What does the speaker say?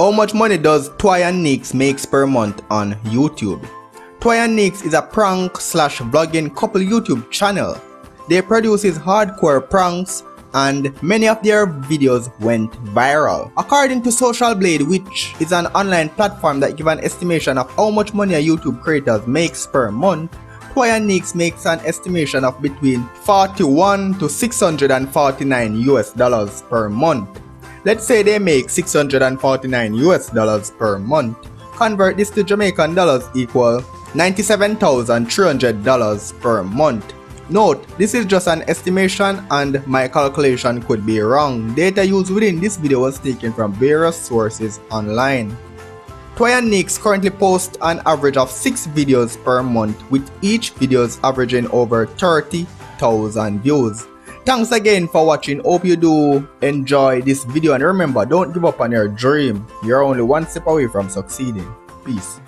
How much money does Twi and Neeks makes per month on YouTube? Twi and Neeks is a prank slash vlogging couple YouTube channel. They produces hardcore pranks and many of their videos went viral. According to Social Blade, which is an online platform that gives an estimation of how much money a YouTube creator makes per month, Twi and Neeks makes an estimation of between 41 to 649 US dollars per month. Let's say they make 649 US dollars per month. Convert this to Jamaican dollars equal $97,300 per month. Note, this is just an estimation and my calculation could be wrong. Data used within this video was taken from various sources online. Twi and Neeks currently post an average of 6 videos per month with each videos averaging over 30,000 views. Thanks again for watching. Hope you do enjoy this video and remember don't give up on your dream. You're only one step away from succeeding. Peace.